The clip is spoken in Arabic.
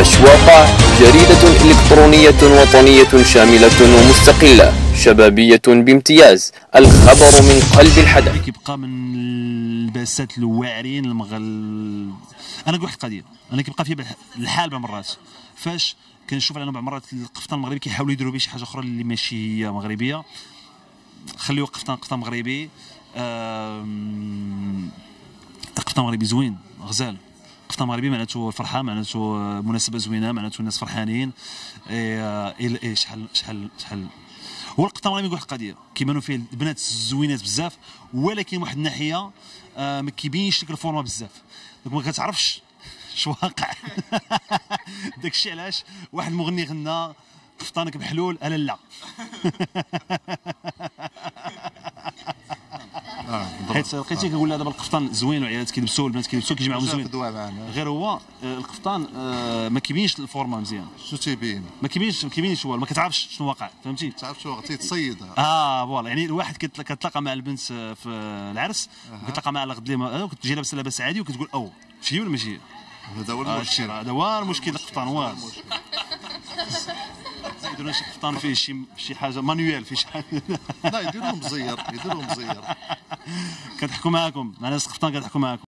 أشواق جريدة إلكترونية وطنية شاملة ومستقلة شبابية بامتياز. الخبر من قلب الحدث. كيبقى من الباسات الواعرين المغل أنا نقول واحد القضية. أنا كيبقى بالح- الحال بعض المرات فاش كنشوف أنا بعض المرات القفطان المغربي كيحاولوا يديروا به شي حاجة أخرى اللي ماشي هي مغربية. خليو قفطان قفطان مغربي. قفطان مغربي زوين غزال. قفطان مغربي معناته الفرحه معناته مناسبة زوينة معناته الناس فرحانين. إيه إيه إيه شحال شحال شحال. هو القفطان المغربي واحد القضية كيبانوا فيه البنات زوينات بزاف ولكن واحد الناحية آه ما كيبينش لك الفورما بزاف. donc ما كتعرفش اش واقع. داك الشيء علاش واحد المغني غنى قفطانك محلول أنا لا. حيت لقيتي كنقول لها دابا القفطان زوين وعيالات كيلبسوه البنات كيلبسوه كيجي معاهم زوين. غير هو آه، القفطان آه، ما كيبينش الفورما مزيان. شو تيبين؟ ما كيبينش ما كيبينش هو ما كتعرفش شنو واقع فهمتي؟ تعرف وقت تصيدها آه voilà. يعني الواحد كتل- كتلاقى مع البنت في العرس وكتلاقى معها على غد ليما وكتجي لابسه لاباس عادي وكتقول أو شي ولا ماشي؟ هذا هو آه، المشكل. هذا هو المشكل القفطان هو يديروا شي قفطان فيه شي شي حاجة manuel فيه شي حاجة. لا يديروه مزير يديروه مزير كنضحكوا معاكم مع ناس قفطان كنضحكوا معاكم.